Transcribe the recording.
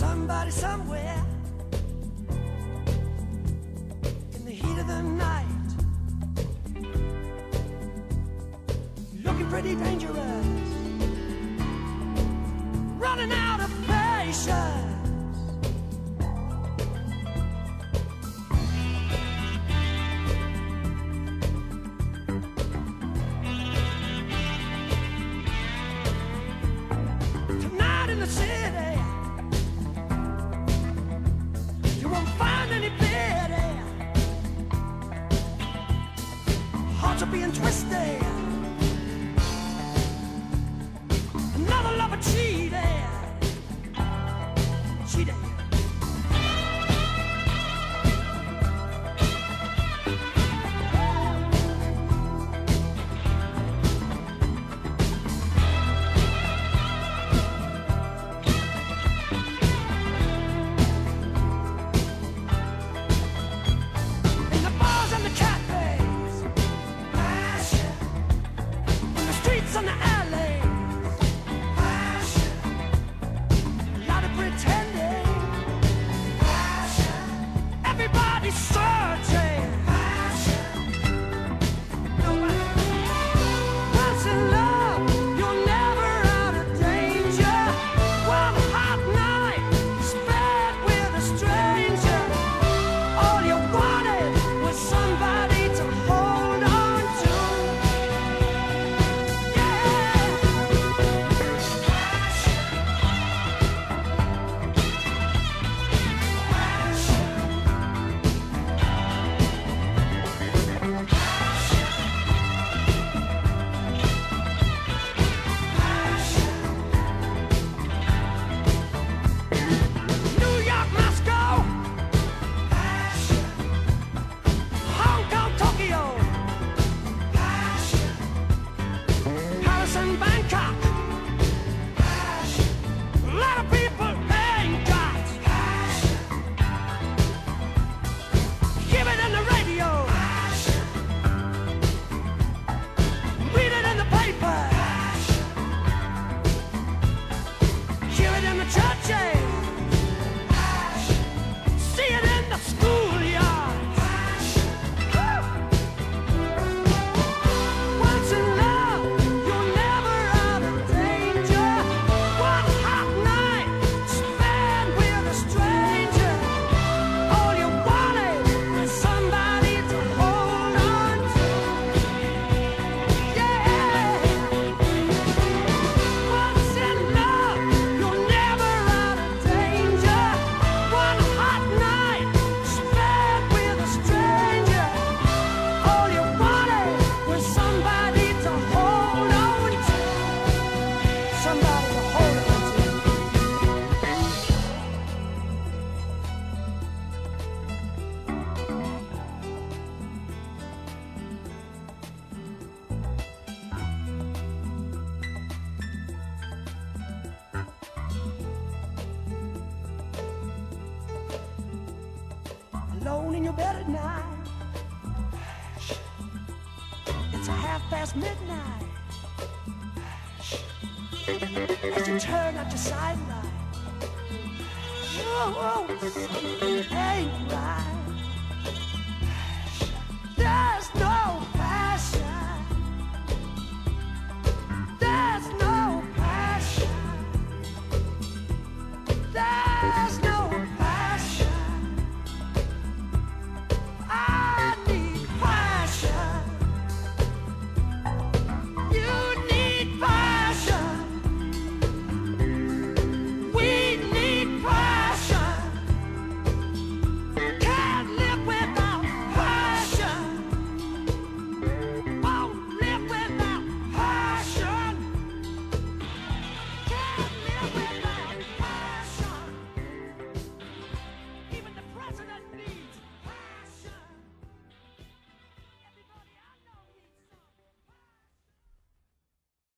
somebody somewhere. In the heat of the night. Looking pretty dangerous. your bed at night. It's half past midnight. As you turn out your sidelight. Oh, oh.